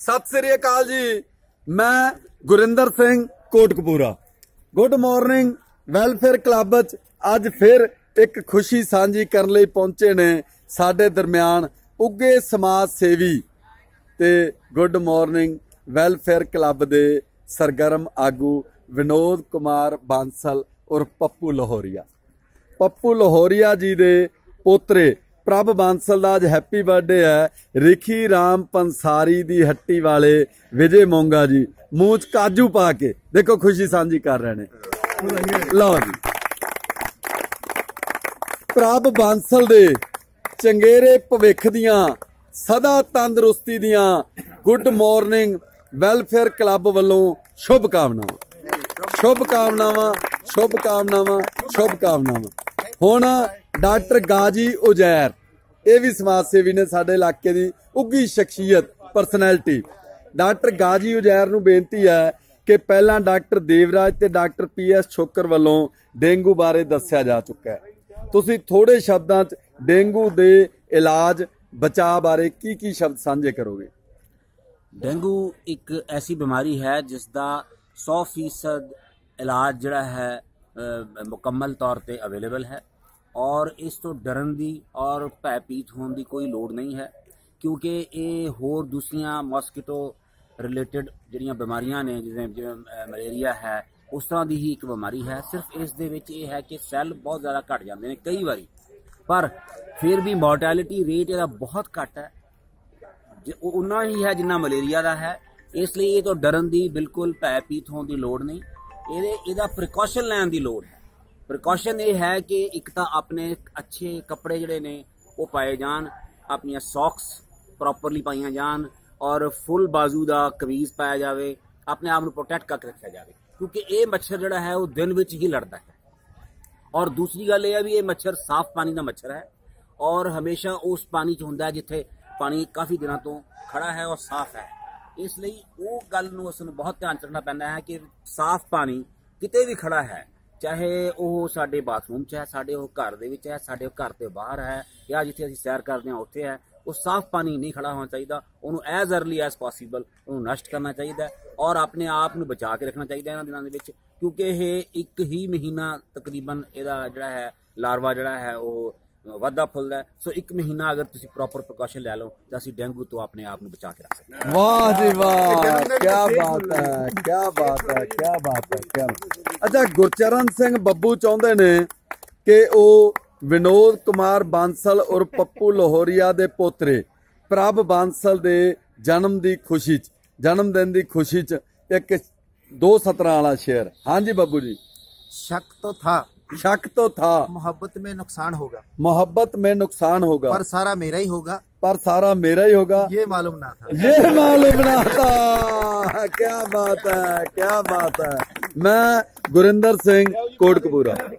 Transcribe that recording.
ਸਤਿ ਸ੍ਰੀ ਅਕਾਲ ਜੀ। ਮੈਂ Gurinder Singh Kotkapura. Good morning welfare club 'ਚ ਅੱਜ ਫਿਰ ਇੱਕ ਖੁਸ਼ੀ ਸਾਂਝੀ ਕਰਨ ਲਈ ਪਹੁੰਚੇ ਨੇ ਸਾਡੇ ਦਰਮਿਆਨ ਉੱਗੇ ਸਮਾਜ ਸੇਵੀ ਤੇ ਗੁੱਡ ਮਾਰਨਿੰਗ ਵੈਲਫੇਅਰ ਕਲੱਬ ਦੇ ਸਰਗਰਮ ਆਗੂ ਵਿਨੋਦ ਕੁਮਾਰ ਬਾਂਸਲ ਔਰ ਪੱਪੂ ਲਾਹੌਰੀਆ। ਪੱਪੂ ਲਾਹੌਰੀਆ ਜੀ ਦੇ ਪੋਤਰੇ ਪ੍ਰਭ ਬਾਂਸਲ ਦਾ ਅੱਜ ਹੈਪੀ ਬਰਥਡੇ ਹੈ। ਰਿਖੀ ਰਾਮ ਪੰਸਾਰੀ ਦੀ ਹੱਟੀ ਵਾਲੇ ਵਿਜੇ ਮੋਂਗਾ ਜੀ। ਮੂੰਹ 'ਚ ਕਾਜੂ ਪਾ ਕੇ। ਦੇਖੋ ਖੁਸ਼ੀ ਸਾਂਝੀ ਕਰ ਰਹੇ ਨੇ। ਲਓ ਜੀ। ਪ੍ਰਭ ਬਾਂਸਲ ਦੇ ਚੰਗੇਰੇ ਭਵਿੱਖ ਦੀਆਂ, ਸਦਾ ਤੰਦਰੁਸਤੀ ਦੀਆਂ ਗੁੱਡ ਮਾਰਨਿੰਗ ਵੈਲਫੇਅਰ ਕਲੱਬ ਵੱਲੋਂ ਸ਼ੁਭ ਕਾਮਨਾਵਾਂ। ਸ਼ੁਭ ਕਾਮਨਾਵਾਂ ਸ਼ੁਭ ਕਾਮਨਾਵਾਂ ਸ਼ੁਭ ਕਾਮਨਾਵਾਂ। ਹੁਣ ਡਾਕਟਰ ਗਾਜੀ ਉਜੈਰ ਇਹ ਵੀ ਸਮਾਜ ਸੇਵੀ ਨੇ ਸਾਡੇ ਇਲਾਕੇ ਦੀ ਉੱਗੀ ਸ਼ਖਸੀਅਤ ਪਰਸਨੈਲਿਟੀ ਡਾਕਟਰ ਗਾਜੀ ਉਜੈਰ ਨੂੰ ਬੇਨਤੀ ਹੈ ਕਿ ਪਹਿਲਾਂ ਡਾਕਟਰ ਦੇਵਰਾਜ ਤੇ ਡਾਕਟਰ ਪੀਐਸ ਛੋਕਰ ਵੱਲੋਂ ਡੇਂਗੂ ਬਾਰੇ ਦੱਸਿਆ ਜਾ ਚੁੱਕਾ ਹੈ। ਤੁਸੀਂ ਥੋੜੇ ਸ਼ਬਦਾਂ 'ਚ ਡੇਂਗੂ ਦੇ ਇਲਾਜ, ਬਚਾਅ ਬਾਰੇ ਕੀ ਕੀ ਸ਼ਬਦ ਸਾਂਝੇ ਕਰੋਗੇ? ਡੇਂਗੂ ਇੱਕ ਐਸੀ ਬਿਮਾਰੀ ਹੈ ਜਿਸ ਦਾ 100% ਇਲਾਜ ਜਿਹੜਾ ਹੈ ਮੁਕੰਮਲ ਤੌਰ ਤੇ ਅਵੇਲੇਬਲ ਹੈ। ਔਰ ਇਸ ਤੋਂ ਡਰਨ ਦੀ ਔਰ ਭੈਪੀਤ ਹੋਣ ਦੀ ਕੋਈ ਲੋੜ ਨਹੀਂ ਹੈ, ਕਿਉਂਕਿ ਇਹ ਹੋਰ ਦੂਸਰੀਆਂ ਮੋਸਕੀਟੋ ਰਿਲੇਟਡ ਜਿਹੜੀਆਂ ਬਿਮਾਰੀਆਂ ਨੇ, ਜਿਵੇਂ ਜਿਵੇਂ ਮਲੇਰੀਆ ਹੈ, ਉਸ ਤਰ੍ਹਾਂ ਦੀ ਹੀ ਇੱਕ ਬਿਮਾਰੀ ਹੈ। ਸਿਰਫ ਇਸ ਦੇ ਵਿੱਚ ਇਹ ਹੈ ਕਿ ਸੈੱਲ ਬਹੁਤ ਜ਼ਿਆਦਾ ਘਟ ਜਾਂਦੇ ਨੇ ਕਈ ਵਾਰੀ। ਪਰ ਫਿਰ ਵੀ ਮੋਰਟੈਲਿਟੀ ਰੇਟ ਇਹਦਾ ਬਹੁਤ ਘੱਟ ਹੈ। ਜੇ ਉਹ ਉਨਾ ਹੀ ਹੈ ਜਿੰਨਾ ਮਲੇਰੀਆ ਦਾ ਹੈ। ਇਸ ਲਈ ਇਹ ਤੋਂ ਡਰਨ ਦੀ ਬਿਲਕੁਲ ਭੈਭੀਤ ਹੋਣ ਦੀ ਲੋੜ ਨਹੀਂ। ਇਹਦੇ, ਇਹਦਾ ਪ੍ਰੀਕਾਸ਼ਨ ਲੈਣ ਦੀ ਲੋੜ ਹੈ। ਪ੍ਰੀਕਾਸ਼ਨ ਇਹ ਹੈ ਕਿ ਇੱਕ ਤਾਂ ਆਪਣੇ ਅੱਛੇ ਕੱਪੜੇ ਜਿਹੜੇ ਨੇ, ਉਹ ਪਾਏ ਜਾਣ, ਆਪਣੀਆਂ ਸੌਕਸ ਪ੍ਰੋਪਰਲੀ ਪਾਈਆਂ ਜਾਣ ਔਰ ਫੁੱਲ ਬਾਜ਼ੂ ਦਾ ਕਮੀਜ਼ ਪਾਇਆ ਜਾਵੇ, ਆਪਣੇ ਆਪ ਨੂੰ ਪ੍ਰੋਟੈਕਟ ਕਰਕੇ ਰੱਖਿਆ ਜਾਵੇ। ਕਿਉਂਕਿ ਇਹ ਮੱਛਰ ਜਿਹੜਾ ਹੈ, ਉਹ ਦਿਨ ਵਿੱਚ ਹੀ ਲੜਦਾ ਹੈ। ਔਰ ਦੂਸਰੀ ਗੱਲ ਇਹ ਹੈ ਵੀ ਇਹ ਮੱਛਰ ਸਾਫ਼ ਪਾਣੀ ਦਾ ਮੱਛਰ ਹੈ ਔਰ ਹਮੇਸ਼ਾ ਉਸ ਪਾਣੀ 'ਚ ਹੁੰਦਾ ਹੈ ਜਿੱਥੇ ਪਾਣੀ ਕਾਫੀ ਦਿਨਾਂ ਤੋਂ ਖੜਾ ਹੈ ਔਰ ਸਾਫ਼ ਹੈ। ਇਸ ਲਈ ਉਹ ਗੱਲ ਨੂੰ ਉਸ ਨੂੰ ਬਹੁਤ ਧਿਆਨ ਰੱਖਣਾ ਪੈਂਦਾ ਹੈ ਕਿ ਸਾਫ਼ ਪਾਣੀ ਕਿਤੇ ਵੀ ਖੜਾ ਹੈ ਚਾਹੇ ਉਹ ਸਾਡੇ ਬਾਥਰੂਮ 'ਚ ਹੈ, ਸਾਡੇ ਉਹ ਘਰ ਦੇ ਵਿੱਚ ਹੈ, ਸਾਡੇ ਘਰ ਦੇ ਬਾਹਰ ਹੈ ਜਾਂ ਜਿੱਥੇ ਅਸੀਂ ਸੈਰ ਕਰਦੇ ਹਾਂ, ਉੱਥੇ ਹੈ, ਉਹ ਸਾਫ਼ ਪਾਣੀ ਨਹੀਂ ਖੜਾ ਹੋਣਾ ਚਾਹੀਦਾ। ਉਹਨੂੰ ਐਜ਼ अर्ਲੀ ਐਜ਼ ਪੋਸੀਬਲ ਉਹਨੂੰ ਨਸ਼ਟ ਕਰਨਾ ਚਾਹੀਦਾ ਔਰ ਆਪਣੇ ਆਪ ਨੂੰ ਬਚਾ ਕੇ ਰੱਖਣਾ ਚਾਹੀਦਾ ਇਹਨਾਂ ਦਿਨਾਂ ਦੇ ਵਿੱਚ, ਕਿਉਂਕਿ ਇਹ ਇੱਕ ਹੀ ਮਹੀਨਾ ਤਕਰੀਬਨ ਇਹਦਾ ਜਿਹੜਾ ਹੈ, ਲਾਰਵਾ ਜਿਹੜਾ ਹੈ, ਉਹ ਵਾਧਾ ਫੁੱਲਦਾ। ਸੋ ਇੱਕ ਮਹੀਨਾ ਅਗਰ ਤੁਸੀਂ ਪ੍ਰੋਪਰ ਪ੍ਰੀਕਾਸ਼ਨ ਲੈ ਲਓ ਤਾਂ ਅਸੀਂ ਡੇਂਗੂ ਤੋਂ ਆਪਣੇ ਆਪ ਨੂੰ ਬਚਾ ਕੇ ਰੱਖ ਸਕਦੇ ਹਾਂ। ਵਾਹ ਜੀ ਵਾਹ ਕੀ ਬਾਤ ਹੈ ਕੀ ਬਾਤ ਹੈ ਕੀ ਬਾਤ ਹੈ ਕੀ ਅੱਛਾ ਗੁਰਚਰਨ ਸਿੰਘ ਬੱਬੂ ਚਾਹੁੰਦੇ ਨੇ ਕਿ ਉਹ ਵਿਨੋਦ ਕੁਮਾਰ ਬਾਂਸਲ ਔਰ ਪੱਪੂ ਲਾਹੌਰੀਆ ਦੇ ਪੋਤਰੇ ਪ੍ਰਭ ਬਾਂਸਲ ਦੇ ਜਨਮ ਦੀ ਖੁਸ਼ੀ 'ਚ ਜਨਮ ਦਿਨ ਦੀ ਖੁਸ਼ੀ 'ਚ ਇੱਕ ਦੋ ਸਤਰਾਂ ਵਾਲਾ ਸ਼ੇਰ। ਹਾਂਜੀ ਬੱਬੂ ਜੀ। शक तो था। मोहब्बत में नुकसान होगा। मोहब्बत में नुकसान होगा। पर सारा मेरा ही होगा। पर सारा मेरा ही होगा। ये मालूम ना था। ये मालूम ना था। क्या बात है क्या बात है। मैं गुरिंदर सिंह कोटकपूरा।